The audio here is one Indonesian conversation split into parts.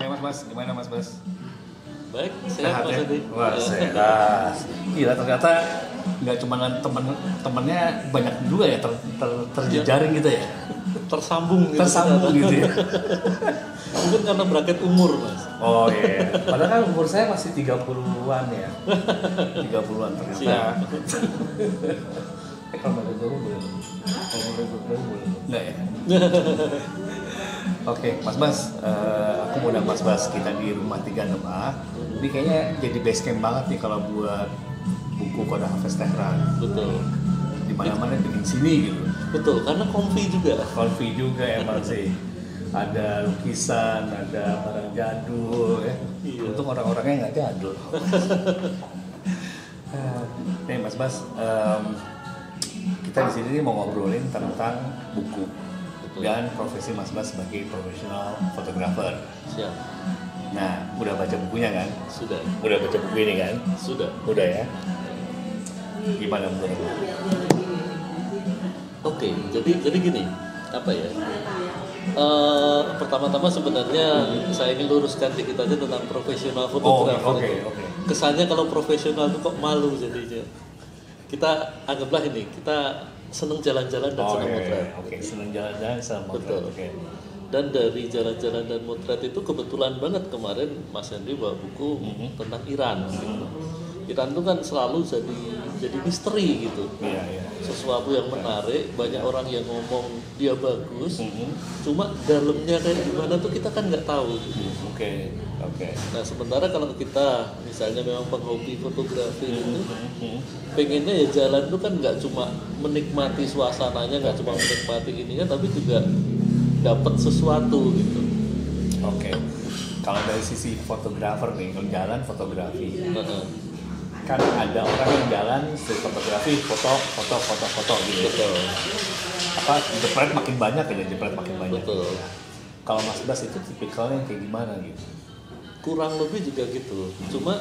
Ya Mas Bas, gimana Mas Bas? Baik, sehat Mas ya? Adi. Wah, Ya. sehat. Gila ternyata nggak cuma temen temennya banyak juga ya ter, ter, terjejaring gitu ya. Tersambung gitu. Tersambung gitu ya. Mungkin karena bracket umur, Mas. Oh iya. Padahal kan umur saya masih 30-an ya. 30-an ternyata. Siap. Eh kalau ada jauh belum? Kalau ada jauh belum? Enggak ya? Oke, Mas Bas, eh, aku mau Mas Bas kita di rumah 36A. Ini kayaknya jadi base camp banget nih kalau buat buku kode Hafiz Tehran. Betul. Di mana-mana bikin sini gitu. Betul, karena comfy juga. Konfi juga emang sih. Ada lukisan, ada barang jadul ya. Iya. Untung orang-orangnya nggak jadul. Eh, Nih Mas Bas, em, kita di sini mau ngobrolin tentang buku Betul. dan profesi Mas Bas sebagai profesional fotografer. Siap. Nah, udah baca bukunya kan? Sudah. Udah baca buku ini kan? Sudah. Udah ya. Gimana menurut lu? Oke, jadi jadi gini, apa ya? Eh, pertama-tama sebenarnya saya ingin luruskan dikit aja tentang profesional Oh, fotografer. oke, itu. oke. Kesannya kalau profesional itu kok malu jadinya. Kita anggaplah ini, kita seneng jalan-jalan dan Oh seneng iya, motret. oke, seneng jalan-jalan sama motret. Betul. Oke. Dan dari jalan-jalan dan motret itu kebetulan banget kemarin Mas Henry bawa buku Mhm. tentang Iran. gitu. Iran itu kan selalu jadi jadi misteri gitu. Iya, iya. Sesuatu yang menarik, banyak orang yang ngomong dia bagus, Mhm. cuma dalamnya kayak gimana tuh kita kan nggak tahu. gitu. Oke, oke. Nah sementara kalau kita misalnya memang penghobi fotografi itu Mhm. pengennya ya jalan itu kan nggak cuma menikmati suasananya, nggak cuma menikmati ininya, tapi juga dapat sesuatu gitu. Oke. Kalau dari sisi fotografer nih, kalau jalan fotografi, kan ada orang yang jalan fotografi, foto, foto, foto, foto gitu. Betul, Apa jepret makin banyak aja, jepret makin banyak. betul. Kalau Mas Bas itu tipikalnya yang kayak gimana gitu? Kurang lebih juga gitu. Cuma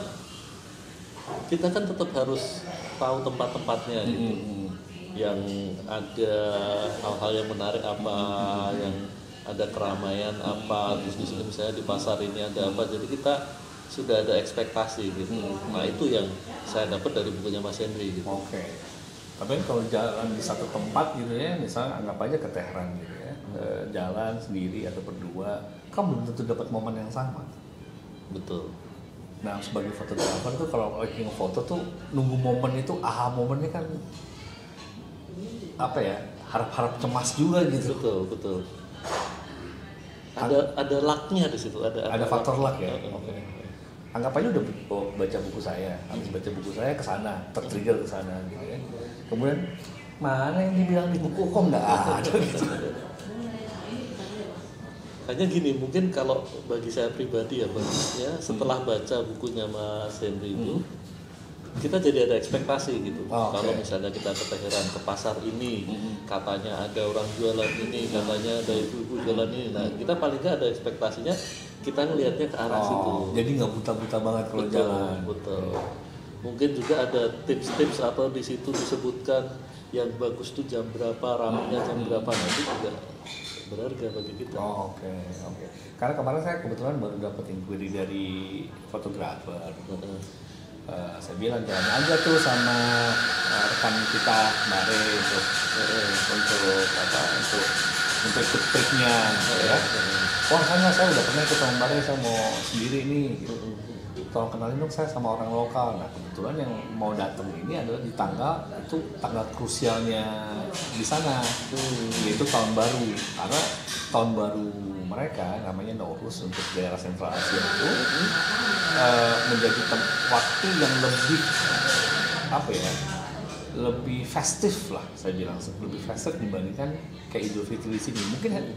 kita kan tetap harus tahu tempat-tempatnya gitu. Mhm. Yang ada hal-hal yang menarik apa, yang ada keramaian apa, terus di sini misalnya di pasar ini ada apa. Jadi kita sudah ada ekspektasi gitu. Nah itu yang saya dapat dari bukunya Mas Henry gitu. Oke. Tapi kan kalau jalan di satu tempat gitu ya, misalnya anggap aja ke Tehran gitu ya, Eh, jalan sendiri atau berdua, belum tentu dapat momen yang sama. Betul. Nah sebagai fotografer tuh kalau lagi ngefoto tuh nunggu momen itu aha momennya kan apa ya harap-harap cemas juga gitu. Betul, betul. Ada ada lucknya di situ, ada Ada faktor luck ya. Heeh. Oke. Anggap aja udah bu- baca buku saya, habis baca buku saya ke sana, tertrigger ke sana gitu ya. Kemudian mana yang dibilang di buku kok nggak ada gitu. Hanya gini, mungkin kalau bagi saya pribadi ya bagusnya setelah baca bukunya Mas Henry itu kita jadi ada ekspektasi gitu. Oh, oke. Kalau misalnya kita ke Teheran ke pasar ini, katanya ada orang jualan ini, katanya ada ibu-ibu jualan ini. Nah, kita paling nggak ada ekspektasinya kita ngelihatnya ke arah situ. Oh, jadi nggak buta-buta banget kalau Betul, jalan. betul. Mungkin juga ada tips-tips atau di situ disebutkan yang bagus tuh jam berapa, ramenya jam berapa. Nah, itu juga berharga bagi kita. Oh, oke, oke. Karena kemarin saya kebetulan baru dapat inquiry dari fotografer. Eh, saya bilang jalan aja tuh sama eh, rekan kita Mare untuk eh, untuk apa untuk untuk ikut tripnya gitu ya. Wah saya saya udah pernah ikut sama Mare saya mau sendiri nih. Gitu. Tolong kenalin dong saya sama orang lokal. Nah kebetulan yang mau datang ini adalah di tanggal itu tanggal krusialnya di sana, yaitu tahun baru. Karena tahun baru mereka namanya Nauruz untuk daerah Sentral Asia itu eh, menjadi waktu yang lebih apa ya lebih festif lah saya bilang lebih festif dibandingkan kayak Idul Fitri di sini mungkin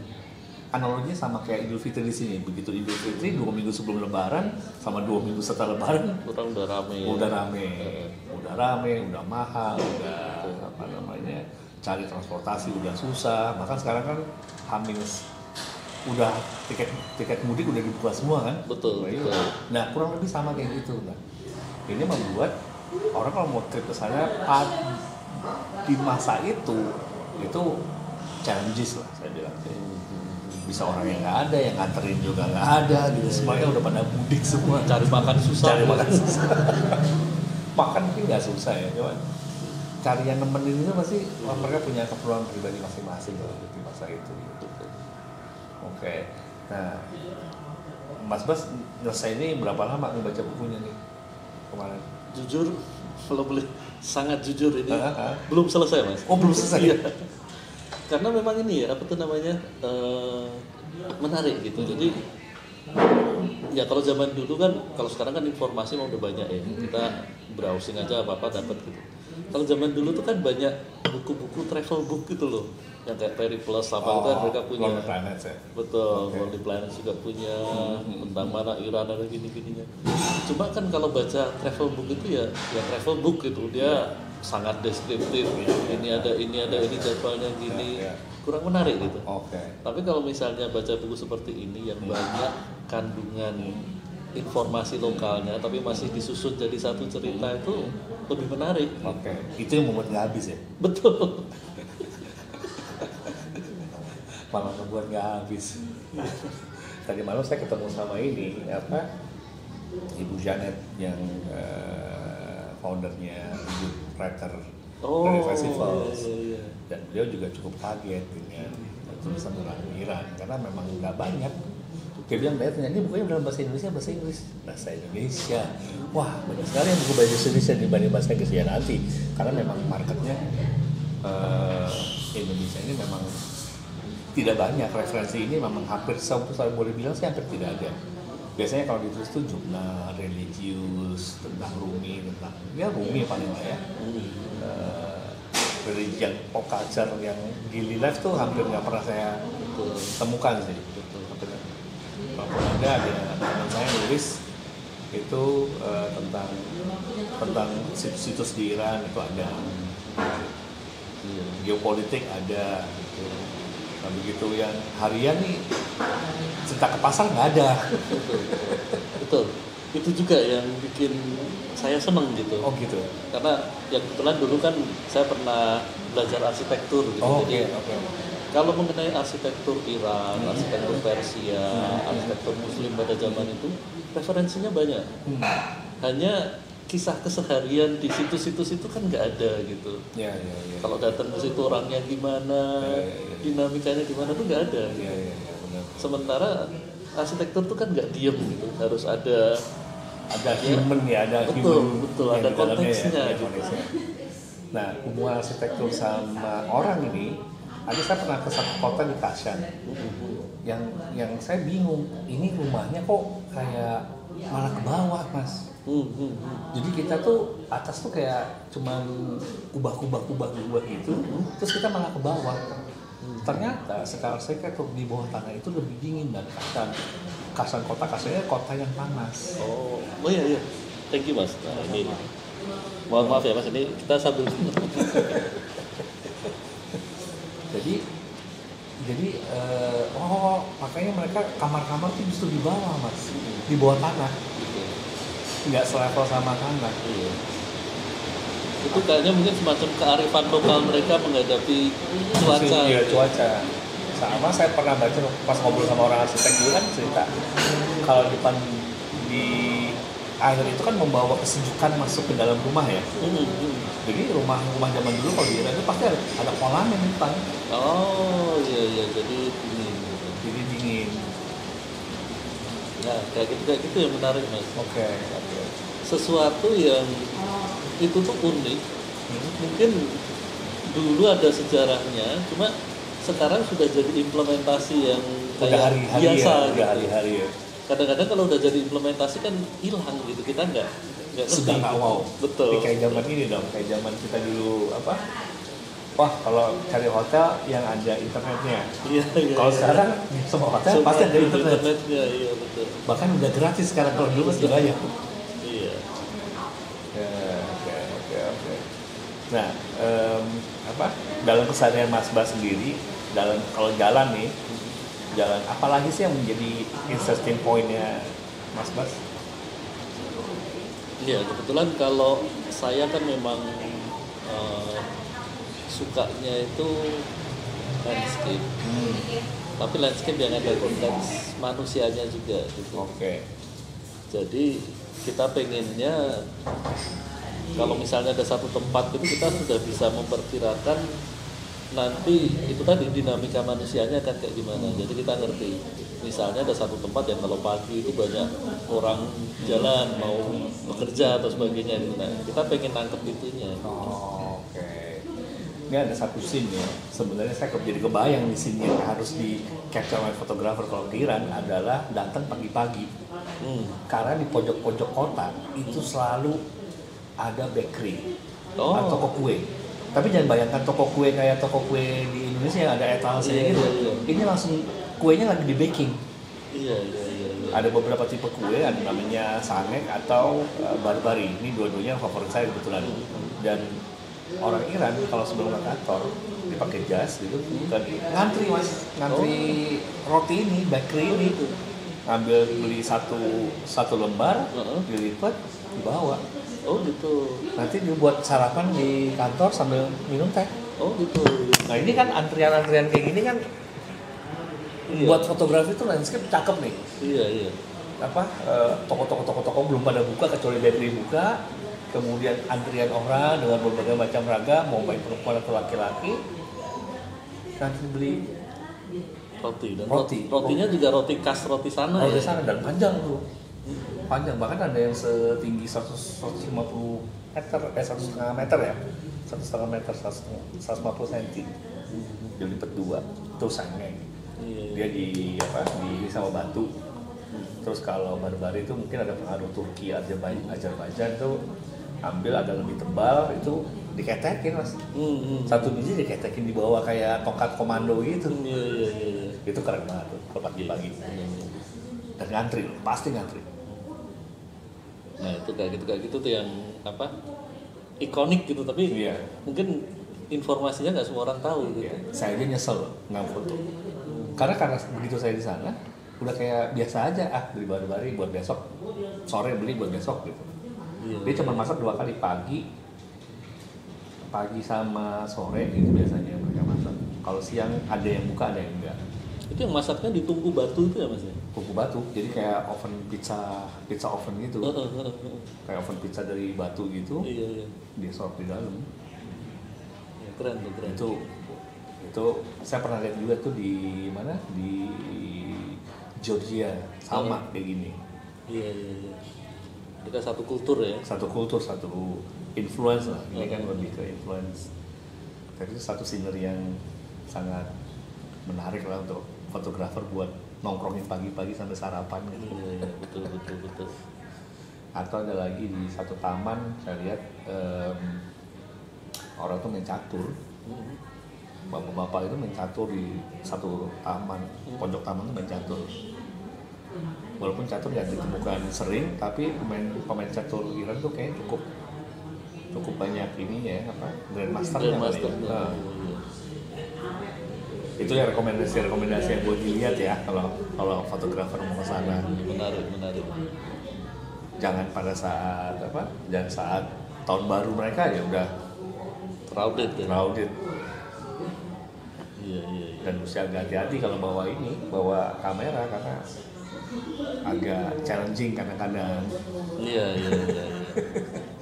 analoginya sama kayak Idul Fitri di sini begitu Idul Fitri dua minggu sebelum Lebaran sama dua minggu setelah Lebaran Orang udah rame. ya. udah rame udah rame udah mahal udah apa namanya cari transportasi udah susah bahkan sekarang kan hamil udah tiket tiket mudik udah dibuka semua kan Betul, Nah, iya. betul. nah kurang lebih sama kayak gitu nah ini membuat orang kalau mau trip ke sana di masa itu itu challenges lah saya bilang bisa orang yang nggak ada yang nganterin juga nggak ada gitu. Semuanya udah pada mudik semua. Cari makan susah. Cari makan susah. Makan mungkin nggak susah ya cuman cari yang nemenin itu pasti wah, mereka punya keperluan pribadi masing-masing kalau di masa itu gitu. oke. Nah Mas Bas selesai ini berapa lama membaca bukunya nih? Kemarin. Jujur kalau boleh sangat jujur ini. Ah, ah. belum selesai mas. Oh belum selesai? Iya. Karena memang ini ya apa tuh namanya eh, menarik gitu. Jadi ya kalau zaman dulu kan kalau sekarang kan informasi mau udah banyak ya. Kita browsing aja apa apa dapat gitu. Kalau zaman dulu tuh kan banyak buku-buku travel book gitu loh. Yang kayak Perry Plus apa itu kan mereka punya. Lonely Planet ya. Betul, Oke. Lonely Planet juga punya. Tentang mana Iran ada gini-gininya. Cuma kan kalau baca travel book itu ya, ya travel book gitu. Dia sangat deskriptif. Ini ada, ini ada, ini jadwalnya gini, Iya, iya. kurang menarik gitu. oke Tapi kalau misalnya baca buku seperti ini yang banyak kandungan informasi lokalnya, tapi masih disusun jadi satu cerita itu lebih menarik. oke itu yang membuat nggak habis ya Betul. malah ngebuat nggak habis. Tadi malam saya ketemu sama ini apa Ibu Janet yang eh, foundernya Ibu Writer Oh, dari festival. iya, iya, iya. dan beliau juga cukup kaget dengan tulisan tentang Iran karena memang nggak banyak. Dia bilang, dia tanya, ini bukunya dalam bahasa Indonesia, bahasa Inggris, bahasa Indonesia. Wah, banyak sekali yang buku bahasa Indonesia dibanding bahasa Inggris. Ya nanti, karena memang marketnya eh, Indonesia ini memang tidak banyak. Referensi ini memang hampir saya boleh bilang sih hampir tidak ada biasanya kalau ditulis itu jurnal religius tentang Rumi tentang ya Rumi paling lah ya Eh, religi yang pop culture yang daily life tuh hampir nggak pernah saya temukan sih hampir nggak. Ada ada teman saya nulis itu eh, tentang tentang situs-situs di Iran itu ada Iya. geopolitik ada gitu. Nah, begitu yang harian nih cerita ke pasar nggak ada. betul betul itu juga yang bikin saya seneng gitu Oh gitu. karena yang kebetulan dulu kan saya pernah belajar arsitektur gitu Oh, oke jadi oke. kalau mengenai arsitektur Iran Hmm. arsitektur Persia arsitektur Muslim pada zaman itu referensinya banyak Hmm. hanya kisah keseharian di situs-situs itu kan nggak ada gitu Ya ya ya. kalau datang ke situ orangnya gimana Ya, ya, ya. Dinamikanya gimana tuh nggak ada Ya ya ya benar. sementara arsitektur tuh kan nggak diem gitu harus ada Ada human ya, ada Betul, human betul, yang ada di konteksnya Ya, gitu. konteksnya. Nah, hubungan arsitektur sama orang ini, ada saya pernah ke satu kota di Kashan, yang yang saya bingung, ini rumahnya kok kayak malah ke bawah, mas. Hmm, hmm, hmm. Jadi kita tuh atas tuh kayak cuman kubah-kubah-kubah-kubah gitu, terus kita malah ke bawah. Ternyata sekarang saya kayak di bawah tanah itu lebih dingin dan kasan. Kasan kota kasarnya kota yang panas. Oh, oh iya iya. Thank you mas. Nah, ini mohon maaf ya mas ini kita sambil Jadi jadi eh, oh makanya mereka kamar-kamar tuh justru di bawah mas, di bawah tanah, nggak selevel sama tanah. Iya. Itu kayaknya mungkin semacam kearifan lokal mereka menghadapi cuaca. Iya cuaca. Sama saya pernah baca pas ngobrol sama orang arsitek dulu kan cerita kalau depan di air itu kan membawa kesejukan masuk ke dalam rumah ya. Hmm, hmm. Jadi rumah-rumah zaman dulu kalau di Iran itu pasti ada, ada kolam yang di depan, Oh iya iya jadi gitu. jadi dingin. Ya kayak gitu kayak gitu yang menarik mas. Oke. oke. Sesuatu yang itu tuh unik. Hmm. Mungkin dulu ada sejarahnya, cuma sekarang sudah jadi implementasi yang kayak hari-hari biasa ya, udah gitu. hari-hari ya. kadang-kadang kalau udah jadi implementasi kan hilang gitu kita nggak nggak sudah nggak wow. betul Ini kayak zaman ini dong, kayak zaman kita dulu apa? Wah, kalau cari hotel yang ada internetnya. iya iya Kalau iya. sekarang semua hotel Semua pasti ada internet. internetnya iya betul Bahkan udah gratis sekarang kalau dulu masih bayar. iya Ya, Oke, oke, oke. Nah, em, apa? Dalam keseharian Mas Bas sendiri, dalam kalau jalan nih, jalan apalagi sih yang menjadi interesting pointnya Mas Bas? iya kebetulan kalau saya kan memang eh, sukanya itu landscape Hmm. tapi landscape yang ada konteks manusianya juga gitu. Oke. Jadi kita pengennya kalau misalnya ada satu tempat itu kita sudah bisa memperkirakan nanti itu tadi dinamika manusianya akan kayak gimana. Jadi kita ngerti. Misalnya ada satu tempat yang kalau pagi itu banyak orang jalan mau bekerja atau sebagainya. Nah, kita pengen nangkep itunya. Oh, Oke. Ini ada satu scene ya. Sebenarnya saya jadi kebayang di sini yang harus di capture oleh fotografer kalau di Iran adalah datang pagi-pagi. Hmm. Karena di pojok-pojok kota itu selalu ada bakery Oh. atau toko kue. Tapi jangan bayangkan toko kue kayak toko kue di Indonesia yang ada etalase Iya, gitu. iya, iya. Ini langsung kuenya lagi di baking. Iya, iya, iya. iya. Ada beberapa tipe kue, ada namanya sangek atau uh, barbari. Ini dua-duanya favorit saya kebetulan. Dan orang Iran kalau sebelum ke kantor dia pakai jas gitu dan ngantri mas ngantri roti ini bakery ini ngambil beli satu satu lembar dilipat dibawa Oh gitu. nanti dibuat sarapan di kantor sambil minum teh Oh gitu. nah ini kan antrian-antrian kayak gini kan Iya. buat fotografi tuh landscape cakep nih Iya, iya. apa eh, toko-toko toko-toko belum pada buka kecuali bakery buka kemudian antrian orang dengan berbagai macam ragam mau baik perempuan atau laki-laki nanti beli Roti dan Roti. rotinya juga roti khas roti sana roti ya. sana dan panjang tuh panjang bahkan ada yang setinggi 100 150 meter eh satu setengah meter ya. Satu setengah meter 150 cm dia lipat dua. Itu sangeng Iya, dia di apa di sama batu. Terus kalau barbari itu mungkin ada pengaruh Turki Azerbaijan Azerbaijan itu ambil agak lebih tebal itu diketekin mas. Hmm, hmm. satu biji diketekin di bawah kayak tongkat komando gitu. Iya, iya, iya, iya. itu keren banget tuh kalau pagi-pagi. Dan ngantri pasti ngantri Nah itu kayak gitu kayak gitu tuh yang apa ikonik gitu tapi Iya. mungkin informasinya nggak semua orang tahu gitu. Ya, saya aja nyesel nggak foto karena karena begitu saya di sana udah kayak biasa aja ah beli barbari buat besok sore beli buat besok gitu Iya. dia cuma masak dua kali pagi pagi sama sore itu biasanya mereka masak kalau siang ada yang buka ada yang enggak Itu yang masaknya di tungku batu itu ya mas ya? kuku batu jadi kayak oven pizza pizza oven gitu Heeh, heeh, heeh. kayak oven pizza dari batu gitu Iya iya. dia sorot di dalam Ya, keren tuh keren. itu itu saya pernah lihat juga tuh di mana di Georgia sama kayak gini Iya iya iya. Mereka satu kultur ya. satu kultur satu influence lah ini kan lebih ke influence tapi itu satu scenery yang sangat menarik lah untuk fotografer buat nongkrongin pagi-pagi sampai sarapan gitu Iya iya betul betul betul. atau ada lagi di satu taman saya lihat em, orang tuh main catur Hmm. bapak-bapak itu main catur di satu taman pojok taman tuh main catur walaupun catur nggak ditemukan sering tapi pemain pemain catur Iran tuh kayak cukup cukup banyak ininya ya apa grandmasternya kali Grandmaster. ya. Nah. Itu ya rekomendasi rekomendasi yang buat dilihat ya kalau kalau fotografer mau ke sana Menarik menarik. jangan pada saat apa jangan saat tahun baru mereka ya udah Crowded ya. crowded Iya iya iya. dan mesti agak hati-hati kalau bawa ini bawa kamera karena agak challenging kadang-kadang Iya iya iya. iya.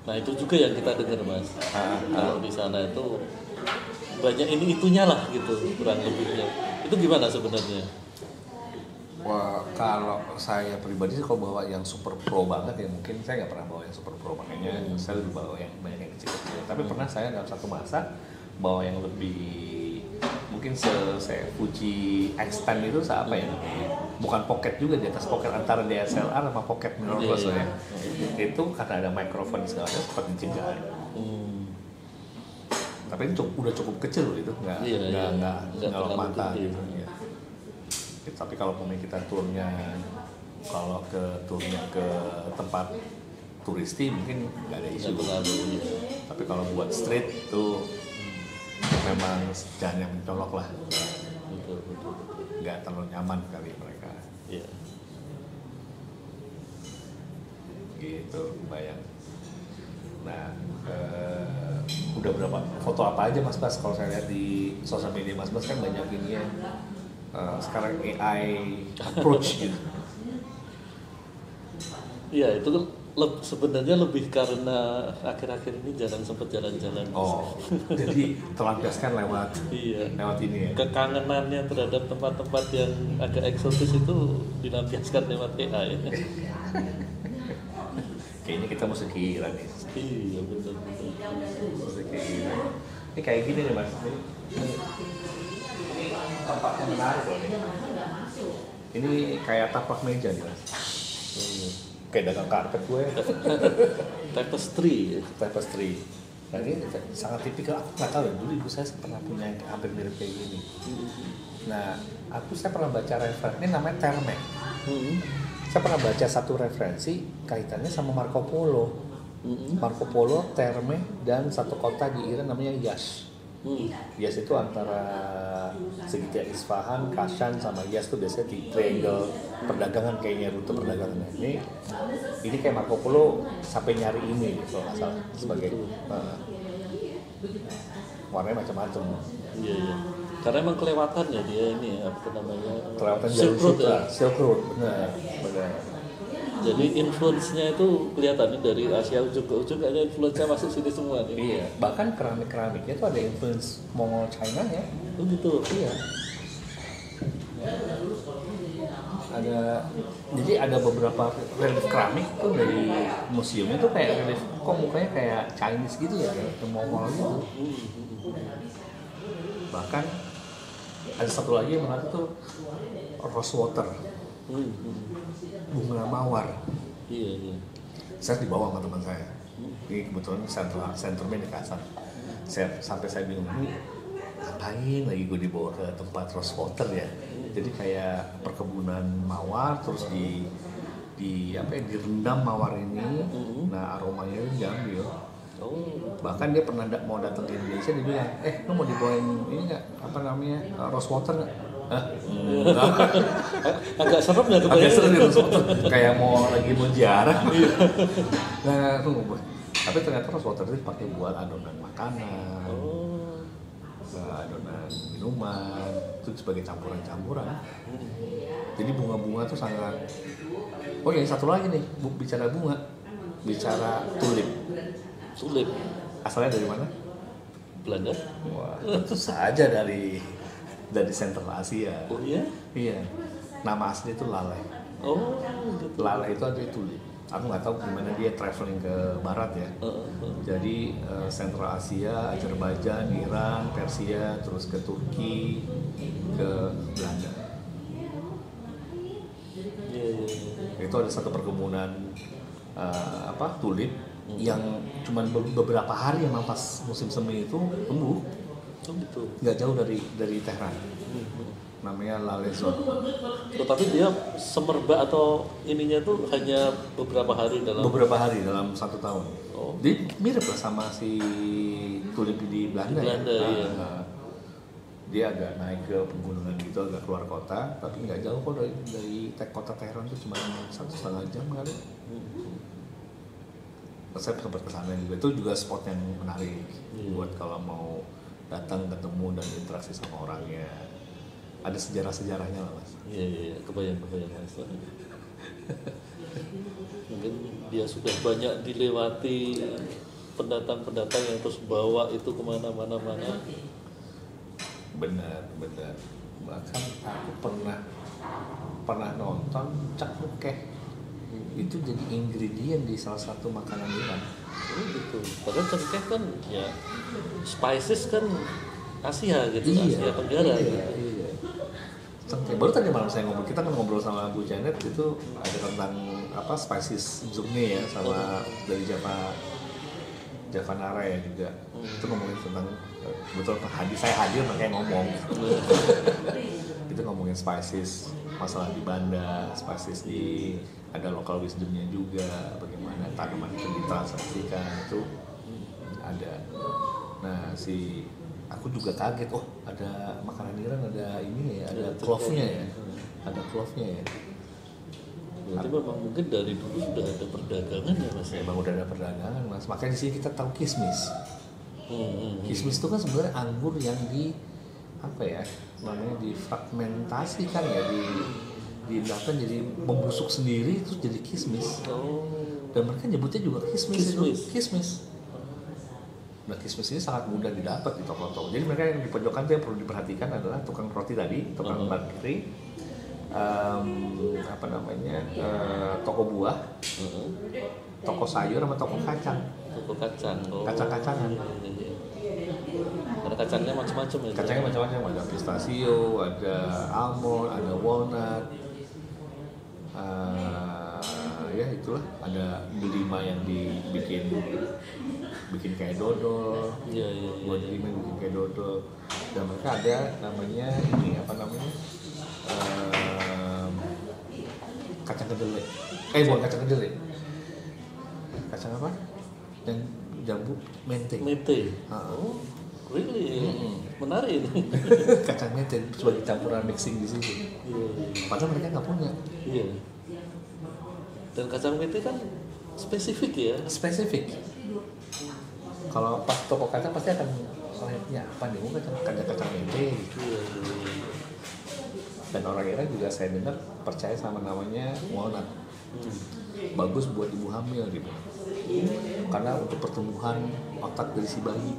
Nah itu juga yang kita dengar mas. Ah, Kalau di sana itu banyak ini itunya lah gitu kurang lebihnya. Itu gimana sebenarnya? Wah, kalau saya pribadi sih kalau bawa yang super pro banget ya mungkin saya nggak pernah bawa yang super pro makanya saya lebih bawa yang banyak yang kecil-kecil. Tapi pernah saya dalam satu masa bawa yang lebih mungkin se, se Fuji X10 itu apa ya namanya? Bukan pocket juga di atas pocket antara DSLR sama pocket mirrorless Iya, ya. iya. Itu karena ada mikrofon segala macam seperti cegah. Hmm. Tapi itu cukup, udah cukup kecil loh itu, nggak Iya, nggak iya. nggak Nggak mata gitu. Ya. Tapi kalau pemain kita turnya kalau ke turnya ke tempat turisti mungkin nggak ada isu. iya. Tapi kalau buat street itu memang jangan yang mencolok lah, Betul betul. nggak terlalu nyaman kali mereka. Iya. Gitu, bayang. Nah, eh, udah berapa foto apa aja Mas Bas? Kalau saya lihat di sosial media Mas Bas kan banyak ini ya, eh, sekarang AI approach gitu. Iya itu leb- sebenarnya lebih karena akhir-akhir ini jarang sempat jalan-jalan. Oh, jadi terlampiaskan lewat Iya. lewat ini ya. Kekangenannya terhadap tempat-tempat yang agak eksotis itu dilampiaskan lewat AI. Kayaknya kita mesti kegiran nih. iya betul betul. Ini kayak gini nih mas. Ini, ini tampaknya menarik loh nih. Ini kayak tapak meja nih mas. Iya. Kayak dagang karpet gue. Tapestry. Tapestry. Nah ini sangat tipikal. Aku nggak tahu ya. Dulu ibu saya pernah punya yang hampir mirip kayak gini. Nah, aku saya pernah baca referensi. Ini namanya Terme. Hmm. Saya pernah baca satu referensi kaitannya sama Marco Polo. Hmm. Marco Polo, Terme, dan satu kota di Iran namanya Yash. Hmm. Yash itu antara segitiga Isfahan, Kashan, sama Yash itu biasanya di triangle perdagangan kayaknya rute perdagangannya. Ini ini kayak Marco Polo sampai nyari ini kalau nggak salah sebagai uh, warnanya macam-macam. Iya iya. Karena emang kelewatan ya dia ini apa namanya? Kelewatan jalur Silk Road sutra. Silk Road, benar, benar. Jadi influence-nya itu kelihatan nih dari Asia ujung ke ujung ada influence-nya masuk sini semua nih. Iya, bahkan keramik-keramiknya itu ada influence Mongol China ya. Oh gitu. Iya. Ada jadi ada beberapa relief keramik tuh dari museumnya tuh kayak relief kok mukanya kayak Chinese gitu ya, kayak Mongol gitu. Bahkan ada satu lagi yang menarik tuh rose water, Hmm, hmm. bunga mawar. Iya iya. Saya dibawa sama teman saya. Ini kebetulan center senternya di kasar. Saya sampai saya bingung ini ngapain lagi gue dibawa ke tempat rose water ya. Jadi kayak perkebunan mawar terus di di apa ya direndam mawar ini. Nah aromanya diambil. Oh. Bahkan dia pernah mau datang ke Indonesia dia bilang, eh lu mau dibawain ini nggak apa namanya rose water nggak? Agak serem ya tuh Agak water. kayak mau lagi mau ziarah. nah, tunggu, Bu. tapi ternyata rose water itu dipakai buat adonan makanan, Oh. adonan minuman, itu sebagai campuran-campuran. Jadi bunga-bunga tuh sangat. Oh yang satu lagi nih, bu, bicara bunga, bicara tulip. Sulit. Asalnya dari mana? Belanda. Wah, tentu saja dari dari Central Asia. Oh iya? Iya. Nama asli itu lalai. Oh gitu. Lalai itu ada tulip. Aku nggak tahu gimana dia traveling ke barat ya. Heeh, heeh. Jadi eh, Central Asia, Azerbaijan, Iran, Persia, terus ke Turki, ke Belanda. Iya iya. iya. Itu ada satu perkebunan eh, apa tulip yang cuman be- beberapa hari emang pas musim semi itu tumbuh Oh gitu. nggak jauh dari dari Tehran. Hmm, hmm. Namanya Lalezon. Oh, tapi dia semerbak atau ininya tuh hanya beberapa hari dalam beberapa hari dalam satu tahun. Oh. Dia mirip lah sama si tulip di Belanda, Di Belanda, ya. Nah, dia agak naik ke pegunungan gitu, agak keluar kota, tapi nggak jauh kok dari dari kota Teheran tuh cuma satu setengah jam kali. Saya sempat ke sana juga. Itu juga spot yang menarik Iya. buat kalau mau datang ketemu dan interaksi sama orangnya. Ada sejarah-sejarahnya lah mas. Iya iya iya. kebayang kebayang Mas. Mungkin dia sudah banyak dilewati pendatang-pendatang yang terus bawa itu ke mana-mana mana. Benar, benar. Bahkan aku pernah pernah nonton cak itu jadi ingredient di salah satu makanan Iran. Oh gitu. Padahal cengkeh kan ya spices kan Asia gitu, Asia Tenggara. Iya, iya. Cengkeh. Baru tadi malam saya ngobrol, kita kan ngobrol sama Bu Janet itu ada tentang apa spices zumne ya sama dari Java Java Nara ya juga. Itu ngomongin tentang betul hadir saya hadir makanya ngomong. itu ngomongin spices masalah di Banda, spices di ada local wisdomnya juga, bagaimana tanaman itu ditransaksikan itu ada. Nah si aku juga kaget, oh ada makanan Iran ada ini ya, ada clove-nya ya, ada clove-nya ya. Berarti memang mungkin dari dulu sudah ada perdagangan ya mas. Memang udah ada perdagangan mas, makanya di sini kita tahu kismis. Hmm, hmm, hmm. Kismis itu kan sebenarnya anggur yang di apa ya namanya difragmentasikan ya di diindahkan jadi membusuk sendiri terus jadi kismis Oh. dan mereka nyebutnya juga kismis itu Kismis. nah kismis ini sangat mudah didapat di toko-toko jadi mereka yang di pojokan tuh yang perlu diperhatikan adalah tukang roti tadi tukang Mhm. bakery em, apa namanya eh, toko buah Heeh. toko sayur sama toko kacang Toko kacang. Oh. Kacang-kacangan. Iya, iya. Karena kacangnya macam-macam ya. kacangnya macam-macam ada pistachio ada almond ada walnut Eh, ya itulah. Ada delima yang dibikin bikin kayak dodol. Iya, iya, iya. buat delima bikin kayak dodol. Dan mereka ada namanya ini apa namanya? Em, kacang kedelai. Eh bukan kacang kedelai. Kacang apa? Yang jambu mente Mete. Ah. Oh, really? Mm-mm. Menarik ini. kacang mente sebagai campuran mixing di situ Iya, padahal mereka nggak punya Iya. Dan kacang mete kan spesifik ya. spesifik kalau pas toko kacang pasti akan lihatnya apa nih oh kacang kacang kacang mente gitu. Iya, iya, iya. dan orang Iran juga saya dengar percaya sama namanya walnut Hmm. bagus buat ibu hamil gitu karena untuk pertumbuhan otak dari si bayi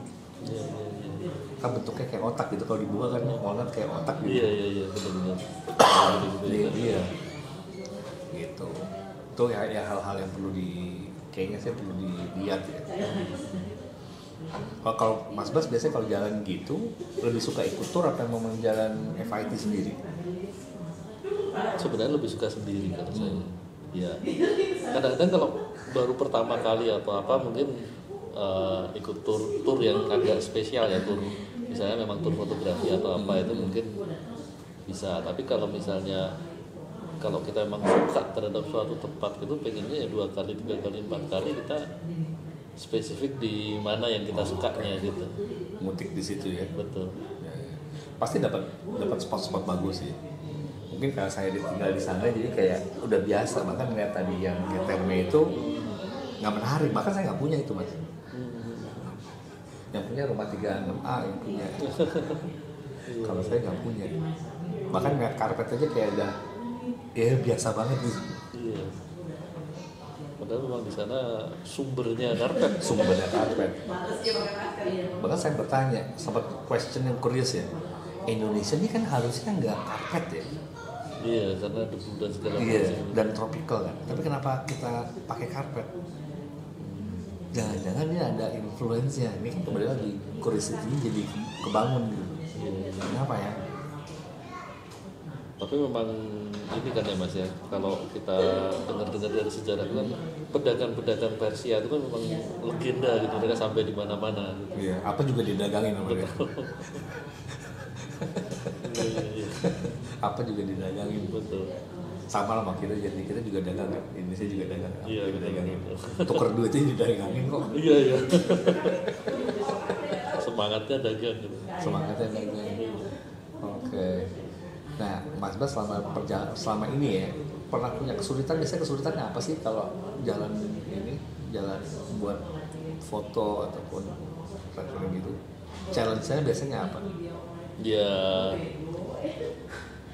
Kan bentuknya kayak otak gitu kalau dibuka kan walnut kayak otak gitu Iya, iya, iya, benar-benar. Iya, iya. gitu itu ya, ya hal-hal yang perlu di kayaknya saya perlu dilihat ya kalau kalau Mas Bas biasanya kalau jalan gitu lebih suka ikut tour apa memang jalan FIT sendiri Sebenarnya lebih suka sendiri kalau saya. Ya. Kadang-kadang kalau baru pertama kali atau apa mungkin eh, ikut tur tur yang agak spesial ya tur. Misalnya memang tur fotografi atau apa itu mungkin bisa. Tapi kalau misalnya kalau kita memang suka terhadap suatu tempat itu pengennya ya dua kali tiga kali empat kali kita spesifik di mana yang kita sukanya gitu. Mutik di situ ya. Betul. Ya, ya. pasti dapat dapat spot-spot bagus sih. Mungkin karena saya tinggal di sana jadi kayak udah biasa. Bahkan ngeliat tadi yang GTM itu nggak menarik. Bahkan saya nggak punya itu mas yang punya rumah 36A yang punya kalau saya nggak punya. Bahkan ngeliat karpet aja kayak udah ya biasa banget gitu. Iya. Padahal memang di sana sumbernya karpet. Sumbernya karpet. Bahkan saya bertanya sempat question yang curious ya. Indonesia ini kan harusnya nggak karpet ya? Iya karena debu dan segala Iya, macam. dan tropical kan. Tapi kenapa kita pakai karpet? Jangan-jangan ini ada influence-nya. Ini kan kembali lagi curiosity ini jadi kebangun gitu. Kenapa ya? tapi memang ini kan ya mas ya kalau kita dengar-dengar dari sejarah kan pedagang-pedagang Persia itu kan memang legenda gitu mereka sampai di mana-mana gitu. Iya, apa juga didagangin sama dia. Apa juga didagangin. betul Sama lah kita, jadi kita juga dagang kan. Indonesia juga dagang. Apa Iya, juga dagangin. betul. Tuker duitnya didagangin kok. iya iya semangatnya dagang gitu Semangatnya dagang. Oke. Nah, Mas Bas selama perjalanan selama ini ya pernah punya kesulitan biasanya kesulitannya apa sih kalau jalan ini jalan buat foto ataupun traveling gitu challenge-nya biasanya apa? ya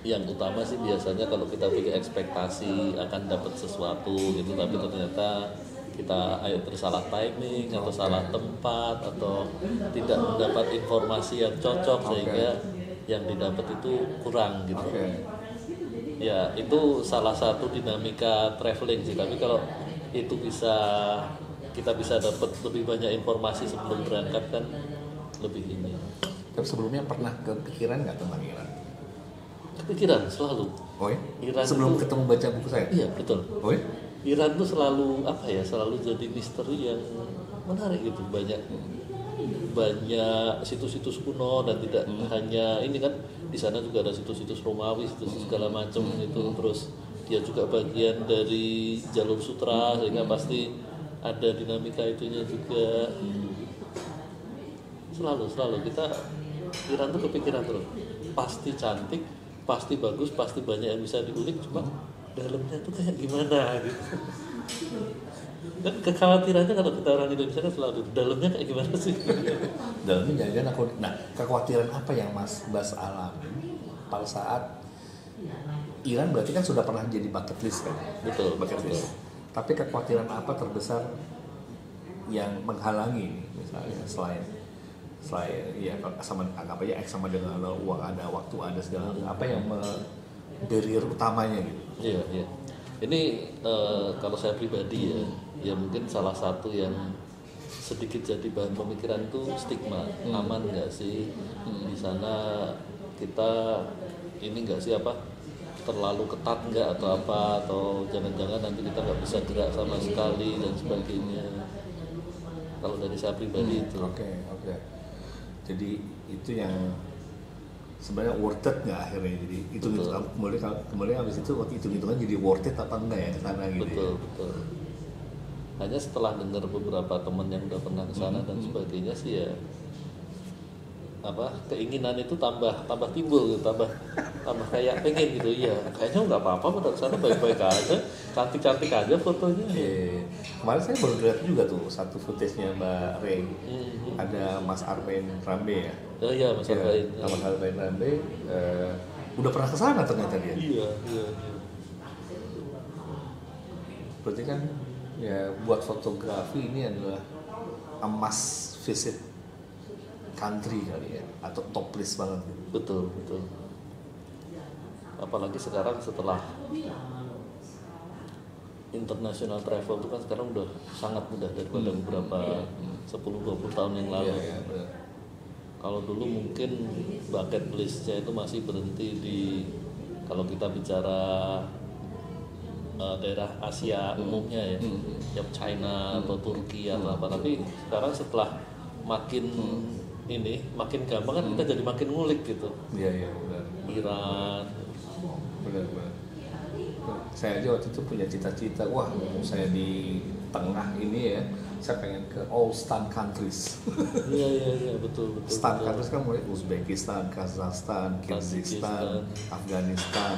yang utama sih biasanya kalau kita punya ekspektasi akan dapat sesuatu gitu tapi ternyata kita ayo tersalah timing atau salah tempat atau tidak mendapat informasi yang cocok sehingga yang didapat itu kurang gitu Oke. ya itu salah satu dinamika traveling sih tapi kalau itu bisa kita bisa dapat lebih banyak informasi sebelum berangkat kan lebih ini Tapi sebelumnya pernah kepikiran nggak tentang Iran? Kepikiran selalu. Oh ya? Iran Sebelum itu- ketemu baca buku saya? iya betul. Oh ya? Iran tuh selalu apa ya selalu jadi misteri yang menarik gitu. Banyak banyak situs-situs kuno dan tidak hanya ini kan di sana juga ada situs-situs Romawi situs segala macam itu. Terus dia juga bagian dari jalur sutra sehingga pasti ada dinamika itunya juga. Selalu selalu. Kita Iran tuh kepikiran terus. Pasti cantik pasti bagus pasti banyak yang bisa diulik cuma dalamnya tuh kayak gimana gitu. Kan kekhawatirannya kalau kita orang Indonesia kan selalu dalamnya kayak gimana sih? Dalamnya jangan aku. Nah kekhawatiran apa yang Mas Bas alami pada saat Iran berarti kan sudah pernah jadi bucket list kan? Betul bucket betul. list. Tapi kekhawatiran apa terbesar yang menghalangi misalnya selain selain ya sama anggap aja X sama dengan uang ada waktu ada segala apa yang me- barrier utamanya gitu Iya, iya. Ini eh, kalau saya pribadi ya, ya mungkin salah satu yang sedikit jadi bahan pemikiran tuh stigma. Aman nggak sih di sana kita ini nggak sih apa terlalu ketat nggak atau apa atau jangan-jangan nanti kita nggak bisa gerak sama sekali dan sebagainya. Kalau dari saya pribadi itu. Oke, oke. Jadi itu yang sebenarnya worth it nggak akhirnya? Jadi itu gitu. Kemudian kemudian habis itu waktu itu hitungan jadi worth it apa enggak ya ke sana gitu betul ya. betul hanya setelah dengar beberapa teman yang udah pernah ke sana dan sebagainya sih ya apa keinginan itu tambah tambah timbul gitu, tambah tambah kayak pengen gitu iya kayaknya nggak apa-apa ke sana baik-baik aja cantik-cantik aja fotonya Iya. Kemarin saya baru lihat juga tuh satu footage-nya Mbak Ray. Mhm. Ada Mas Arben Rambe ya. oh iya mas Iya, Arbain Mas Arben Rambe eh, udah pernah ke sana ternyata dia. iya iya iya. Berarti kan ya buat fotografi ini adalah emas visit country kali ya. Atau top list banget. Gitu. betul betul. Apalagi sekarang setelah international travel itu kan sekarang udah sangat mudah daripada beberapa 10-20 tahun yang lalu. Iya, iya, benar. kalau dulu mungkin bucket listnya itu masih berhenti di kalau kita bicara eh, daerah Asia umumnya ya, yang China atau Turki atau apa. Tapi sekarang setelah makin ini makin gampang kan kita jadi makin ngulik gitu. Iya, iya, benar. Iran, benar benar saya aja waktu itu punya cita-cita wah saya di tengah ini ya saya pengen ke all stan countries iya iya iya betul betul. stan betul. countries kan mulai Uzbekistan Kazakhstan Kyrgyzstan Afghanistan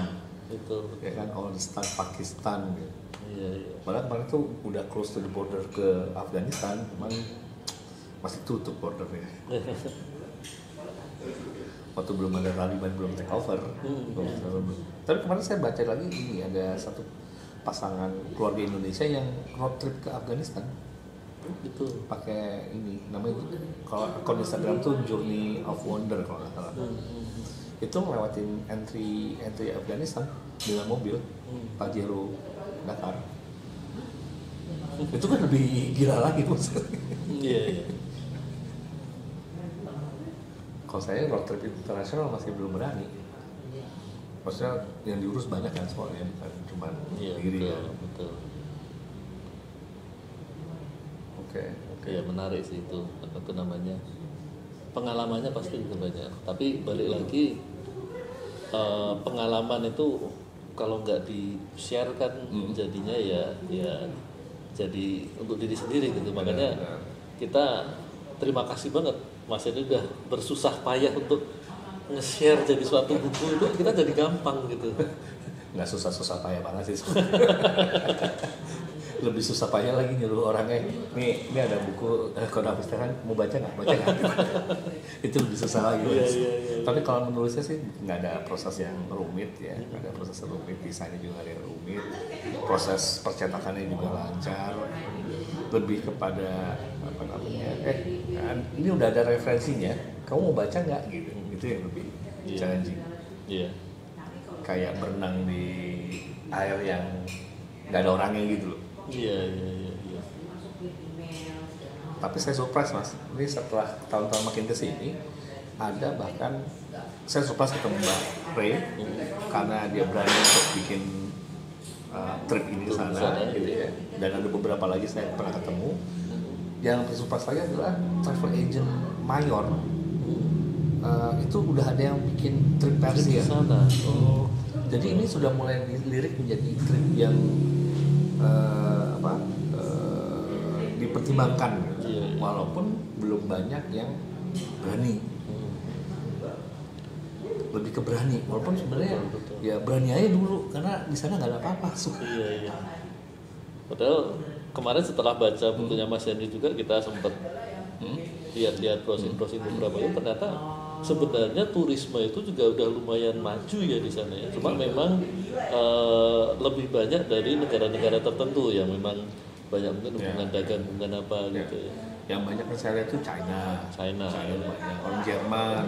Betul. ya kan all stan Pakistan gitu. Iya iya. Padahal kemarin tuh udah close to the border ke Afghanistan, cuman masih tutup bordernya. Waktu belum ada Taliban belum take over. Hmm. Belum- Tapi kemarin saya baca lagi ini ada satu pasangan keluarga Indonesia yang road trip ke Afghanistan Betul. pakai ini namanya kalau akun Instagram tuh Journey of Wonder kalau nggak salah. Hmm, hmm, Itu ngelewatin entry entry Afghanistan dengan mobil hmm. Pajero Dakar. Itu kan lebih gila lagi maksudnya. Iya iya. Kalau saya road trip internasional masih belum berani. Maksudnya yang diurus banyak kan soalnya bukan cuma Iya diri betul kan. betul. Oke, oke. Iya menarik sih itu apa tuh namanya pengalamannya pasti juga banyak. Tapi balik lagi eh, pengalaman itu kalau nggak di share kan Hmm. jadinya ya ya jadi untuk diri sendiri gitu. Makanya Benar, benar. kita terima kasih banget Mas Edi udah bersusah payah untuk nge-share jadi suatu buku itu kita jadi gampang gitu. Nggak susah-susah payah banget sih. lebih susah payah lagi nyuruh orangnya nih ini ada buku eh, Kode kan mau baca nggak baca nggak itu lebih susah lagi Iya, Mas. iya, iya. tapi kalau menurut saya sih nggak ada proses yang rumit ya nggak ada proses yang rumit desainnya juga ada yang rumit proses percetakannya juga lancar lebih kepada apa namanya eh ini udah ada referensinya kamu mau baca nggak gitu itu yang lebih Iya. challenging Iya. kayak berenang di air yang nggak ada orangnya gitu loh Iya iya iya. iya. tapi saya surprise mas ini setelah tahun-tahun makin ke sini ada bahkan saya surprise ketemu Mbak Ray karena dia berani untuk bikin uh, trip ini ke sana sana, gitu ya dan ada beberapa lagi saya pernah ketemu yang lebih surprise lagi adalah travel agent mayor uh, itu udah ada yang bikin trip versi ya sana. Oh. jadi ini sudah mulai dilirik menjadi trip yang eh, apa eh, dipertimbangkan iya. walaupun belum banyak yang berani Hmm. lebih lebih ke berani walaupun sebenarnya ya berani aja dulu karena di sana nggak ada apa-apa Iya iya. Padahal kemarin setelah baca bukunya Mas Henry juga kita sempat Hmm? lihat-lihat browsing-browsing beberapa itu ternyata sebenarnya turisme itu juga udah lumayan maju ya di sana ya. Cuma memang eh, lebih banyak dari negara-negara tertentu yang memang banyak mungkin Ya. hubungan dagang, hubungan apa gitu ya. yang banyak lihat itu China China. China banyak orang Jerman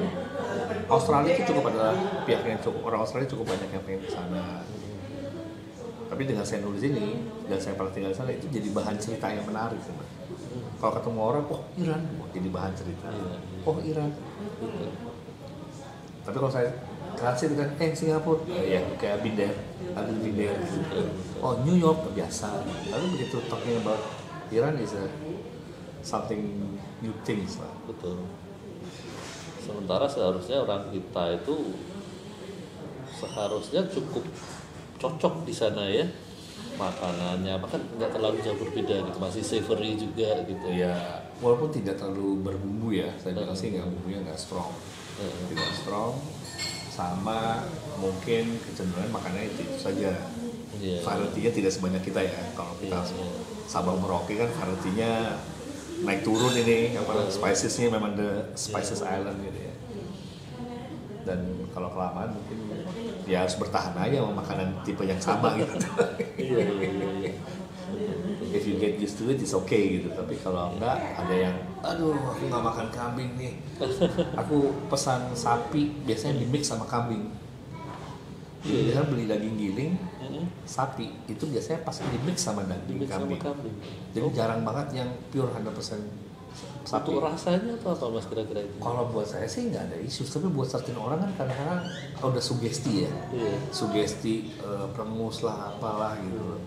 Australia itu cukup adalah pihak yang cukup orang Australia cukup banyak yang pengen ke sana tapi dengan saya nulis ini dan saya pernah tinggal di sana itu jadi bahan cerita yang menarik sebenarnya kalau ketemu orang oh Iran. Oh, jadi bahan cerita. Oh Iran. Tapi kalau saya transit kan eh Singapura. Ya kayak I've been there oh New York biasa tapi begitu talking about Iran is a something new things lah Betul. Sementara seharusnya orang kita itu seharusnya cukup cocok di sana ya. Makanannya bahkan nggak terlalu jauh berbeda gitu. Masih savory juga gitu. Ya walaupun tidak terlalu berbumbu ya. Saya bilang sih nggak bumbunya nggak strong. Heeh. tidak strong sama mungkin kecenderungan makannya itu, itu saja. Iya. varietinya tidak sebanyak kita ya. Kalau kita Iya, iya. Sabang Merauke kan varietinya naik turun ini. Apa Iya. spicesnya memang the spices island gitu ya. Dan kalau kelamaan mungkin ya harus bertahan aja sama makanan tipe yang sama gitu. Iya iya iya if you get used to it it's okay gitu. Tapi kalau enggak ada yang aduh aku nggak makan kambing nih. Aku pesan sapi biasanya di mix sama kambing. Iya. biasanya beli daging giling sapi itu biasanya pasti di mix sama daging kambing. kambing. jadi jarang banget yang pure 100% Untuk rasanya atau apa mas kira-kira itu? kalau buat saya sih nggak ada isu tapi buat certain orang kan kadang-kadang oh, udah sugesti ya Iya. sugesti eh, perengus lah apalah gitu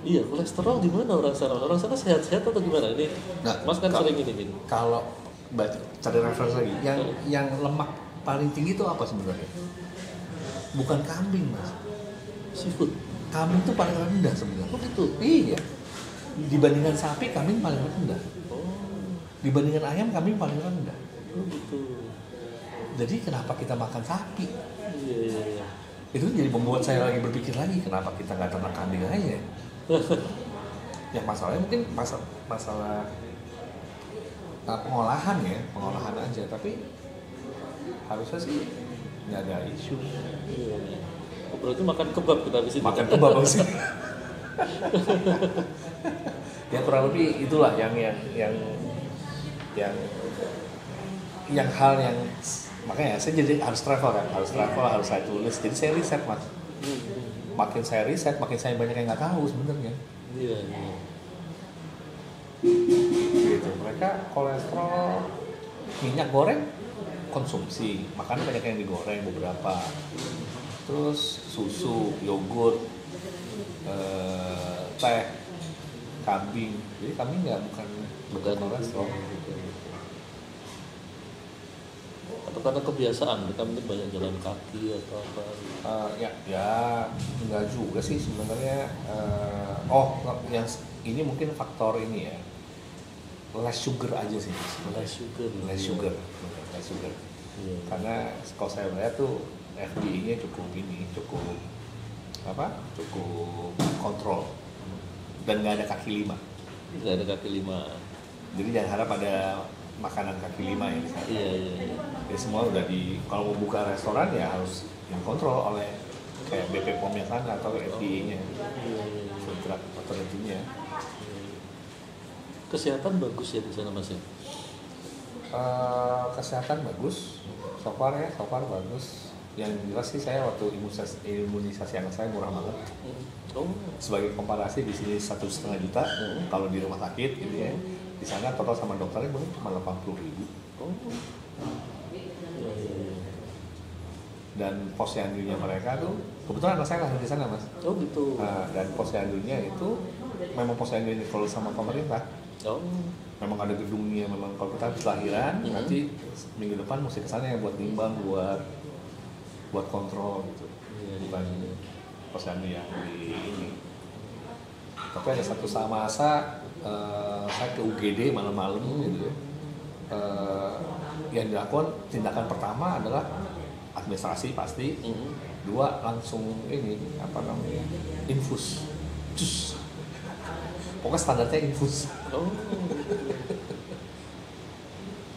Iya, kolesterol gimana orang sana? Orang sana sehat-sehat atau gimana? Ini Nggak, Mas kan sering ini gini. kalau cari referensi lagi yang yang lemak paling tinggi itu apa sebenarnya bukan kambing mas Seafood. kambing itu paling rendah sebenarnya Oh gitu. iya dibandingkan sapi kambing paling rendah dibandingkan ayam kambing paling rendah oh gitu. jadi kenapa kita makan sapi Iya iya iya. itu jadi membuat saya lagi berpikir lagi kenapa kita nggak ternak kambing aja ya masalahnya mungkin masalah masalah pengolahan ya pengolahan aja tapi harusnya sih nggak ada isu Iya. Oh, berarti makan kebab kita habis itu. makan kebab sih ya kurang lebih itulah yang yang yang yang yang hal yang makanya saya jadi harus travel kan harus travel harus saya tulis jadi saya riset mas. Hmm, makin saya riset makin saya banyak yang nggak tahu sebenarnya. Iya iya. gitu mereka kolesterol minyak goreng konsumsi. Makanan banyak yang digoreng beberapa. Terus susu yogurt eh, teh kambing. Jadi kambing nggak bukan Bukan. kolesterol Atau karena kebiasaan, mereka mungkin banyak jalan kaki atau apa. Eh, ya ya nggak juga sih sebenarnya Eh, oh yang ini mungkin faktor ini ya less sugar aja sih Less sugar. less sugar less sugar Iya. karena kalau saya melihat tuh FDA-nya cukup ini cukup apa cukup kontrol dan nggak ada kaki lima Nggak ada kaki lima. jadi jangan harap ada makanan kaki lima ya di sana. Iya iya iya. jadi semua udah di kalau mau buka restoran ya harus yang kontrol oleh kayak BP POM yang sana atau FDA-nya Iya iya. iya. Food Drug Authority-nya Kesehatan bagus ya di sana mas ya. Eh, kesehatan bagus so far ya so far bagus yang jelas sih saya waktu imunisasi, imunisasi anak saya murah banget Oh. sebagai komparasi di sini satu setengah juta kalau di rumah sakit gitu ya di sana total sama dokternya mungkin cuma 80 ribu Oh. Dan posyandunya mereka tuh kebetulan anak saya lahir di sana mas Oh gitu. Nah, dan posyandunya itu memang posyandu ini kalau sama pemerintah Oh. memang ada gedungnya memang kalau kita habis lahiran Mhm. nanti minggu depan mesti ke sana ya buat nimbang buat buat kontrol gitu Iya, iya, bukan posyandu yang di ini tapi ada satu sama masa eh, saya ke UGD malam-malam gitu ya Eh, yang dilakukan tindakan pertama adalah administrasi pasti Mhm. dua langsung ini apa namanya infus Cus. pokoknya standarnya infus Oh.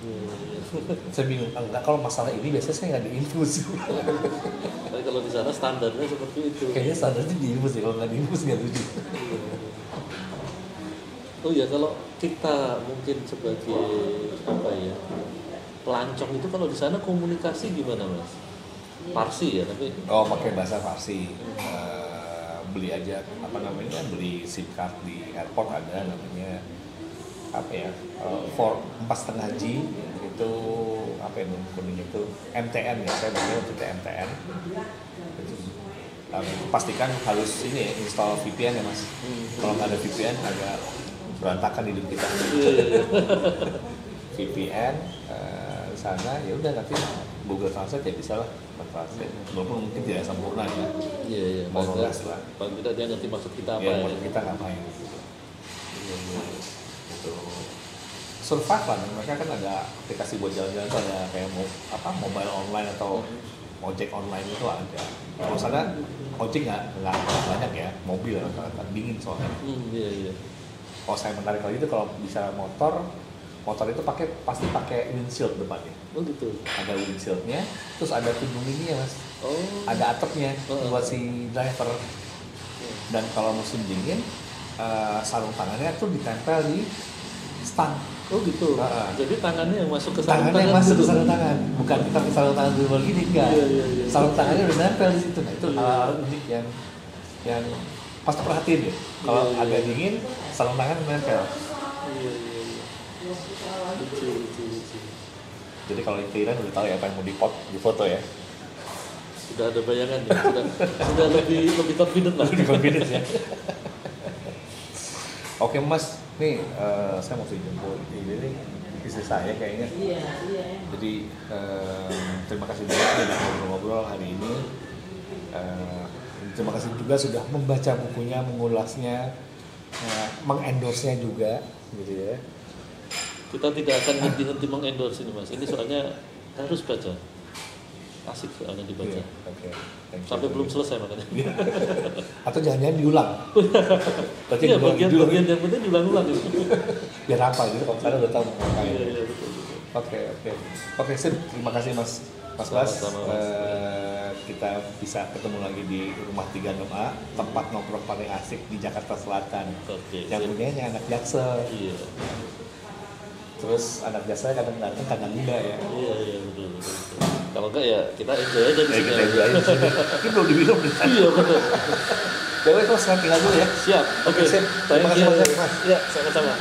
Iya. saya bingung "Ah, enggak kalau masalah ini biasanya saya nggak di infus Tapi kalau di sana standarnya seperti itu. kayaknya standarnya di infus ya kalau nggak di infus nggak lucu Oh ya kalau kita mungkin sebagai apa ya pelancong itu kalau di sana komunikasi gimana mas? Parsi ya tapi oh pakai bahasa Farsi Eh, beli aja apa namanya beli SIM card di airport ada namanya apa ya eh, for empat setengah G itu apa ya kuning itu MTN ya saya beli untuk MTN itu eh, pastikan harus ini ya, install VPN ya mas. Kalau nggak ada VPN agak berantakan hidup kita Iya, iya, iya. VPN eh, di sana ya udah nanti Google Translate ya bisa lah translate walaupun mungkin tidak sempurna ya Iya iya. Ngegas lah. paling tidak dia ngerti maksud kita apa ya, ya. menurut kita ngapain gitu. Iya, iya. gitu. Survive lah, mereka kan ada aplikasi buat jalan-jalan tuh ada kayak mau apa mobile online atau ojek online itu ada. Kalau sana ojek nggak nggak banyak ya, mobil rata-rata dingin soalnya. Hmm, iya iya. Kalau saya menarik lagi itu kalau bisa motor, motor itu pakai pasti pakai windshield depannya. Oh gitu. Ada windshieldnya, terus ada pelindung ini ya mas, Oh. ada atapnya Oh, oh. buat si driver. Dan kalau musim dingin, eh, sarung tangannya tuh ditempel di stang. Oh gitu. Ah. Jadi tangannya yang masuk ke sarung Tangannya yang tangan masuk ke sarung tangan, bukan kita ke sarung tangan dulu gini enggak. Iya, iya, iya. Sarung tangannya udah nempel di situ. Nah itu Iya. hal-hal unik yang yang pasti perhatiin ya. Kalau Iya, iya, agak iya. dingin, sarung tangan nempel. Iya iya iya. Lucu lucu lucu. Jadi kalau itu Iran udah tahu ya apa yang mau dipot, di foto ya. Sudah ada bayangan ya. Sudah sudah lebih lebih confident lah. Lebih confidence ya. Oke Mas, nih eh, saya mau jemput ini nih istri saya kayaknya. Jadi eh, terima kasih banyak sudah ngobrol-ngobrol hari ini. Eh, terima kasih juga sudah membaca bukunya, mengulasnya, eh, mengendorse-nya juga, gitu ya. Kita tidak akan henti-henti mengendorse ini mas. Ini soalnya harus baca. Asik soalnya dibaca. Iya, Oke. thank you. Sampai belum selesai makanya. Atau jangan-jangan diulang. Berarti diulang- bagian diulang. bagian yang penting diulang-ulang itu. biar apa gitu kalau sekarang udah tahu. Iya iya betul. Oke oke oke sip terima kasih mas mas Bas. Eh, kita bisa ketemu lagi di rumah 36A tempat nongkrong paling asik di Jakarta Selatan Oke. yang punyanya anak jaksel Iya. terus anak jaksel kadang datang kadang enggak ya Iya iya betul betul. betul. Kalau enggak ya kita enjoy aja di Jadi sini. kita enjoy aja di sini. ini belum diminum Iya betul. ya udah, terus sekarang tinggal dulu ya Siap. Oke. Sip. Terima kasih banyak, Mas. Iya sama-sama.